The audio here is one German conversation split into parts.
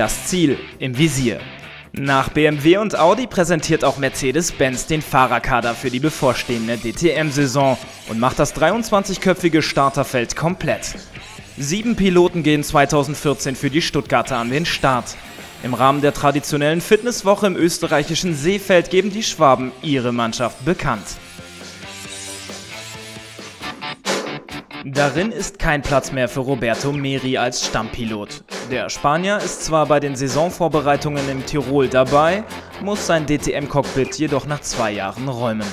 Das Ziel im Visier. Nach BMW und Audi präsentiert auch Mercedes-Benz den Fahrerkader für die bevorstehende DTM-Saison und macht das 23-köpfige Starterfeld komplett. Sieben Piloten gehen 2014 für die Stuttgarter an den Start. Im Rahmen der traditionellen Fitnesswoche im österreichischen Seefeld geben die Schwaben ihre Mannschaft bekannt. Darin ist kein Platz mehr für Roberto Meri als Stammpilot. Der Spanier ist zwar bei den Saisonvorbereitungen im Tirol dabei, muss sein DTM-Cockpit jedoch nach zwei Jahren räumen.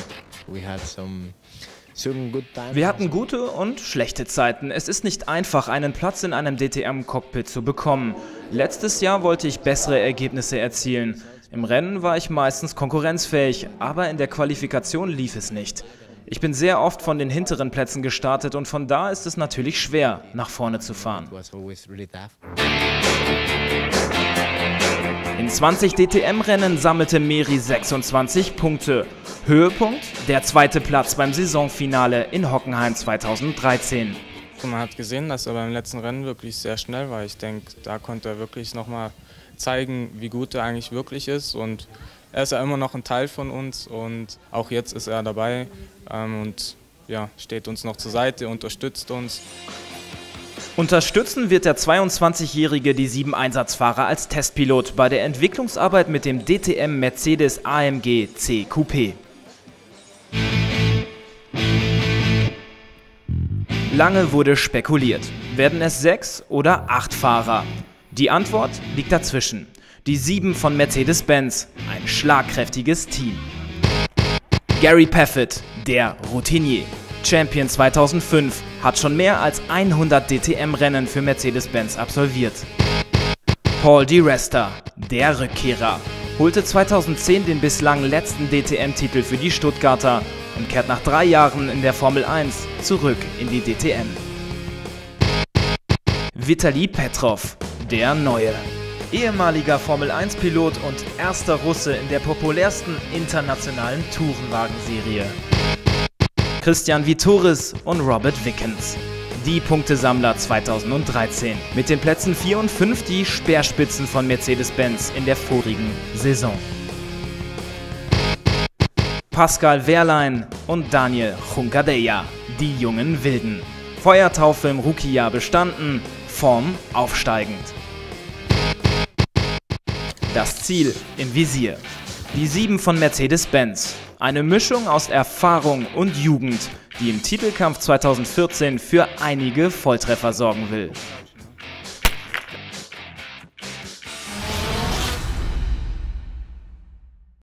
Wir hatten gute und schlechte Zeiten. Es ist nicht einfach, einen Platz in einem DTM-Cockpit zu bekommen. Letztes Jahr wollte ich bessere Ergebnisse erzielen. Im Rennen war ich meistens konkurrenzfähig, aber in der Qualifikation lief es nicht. Ich bin sehr oft von den hinteren Plätzen gestartet und von da ist es natürlich schwer, nach vorne zu fahren. In 20 DTM-Rennen sammelte Meri 26 Punkte. Höhepunkt der zweite Platz beim Saisonfinale in Hockenheim 2013. Man hat gesehen, dass er beim letzten Rennen wirklich sehr schnell war. Ich denke, da konnte er wirklich nochmal zeigen, wie gut er eigentlich wirklich ist. Und er ist ja immer noch ein Teil von uns und auch jetzt ist er dabei ähm, und ja, steht uns noch zur Seite, unterstützt uns. Unterstützen wird der 22-Jährige die sieben Einsatzfahrer als Testpilot bei der Entwicklungsarbeit mit dem DTM Mercedes AMG C Coupé. Lange wurde spekuliert. Werden es sechs oder acht Fahrer? Die Antwort liegt dazwischen. Die sieben von Mercedes-Benz, ein schlagkräftiges Team. Gary Paffett, der Routinier, Champion 2005, hat schon mehr als 100 DTM-Rennen für Mercedes-Benz absolviert. Paul Di Resta, der Rückkehrer, holte 2010 den bislang letzten DTM-Titel für die Stuttgarter und kehrt nach drei Jahren in der Formel 1 zurück in die DTM. Vitali Petrov, der Neue ehemaliger Formel-1-Pilot und erster Russe in der populärsten internationalen Tourenwagenserie. Christian Vitoris und Robert Wickens. Die Punktesammler 2013. Mit den Plätzen 4 und 5 die Speerspitzen von Mercedes-Benz in der vorigen Saison. Pascal Wehrlein und Daniel Juncadeya, die jungen Wilden. Feuertaufe im Rookie-Jahr bestanden, Form aufsteigend. Das Ziel im Visier. Die 7 von Mercedes-Benz. Eine Mischung aus Erfahrung und Jugend, die im Titelkampf 2014 für einige Volltreffer sorgen will.